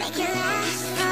Make it last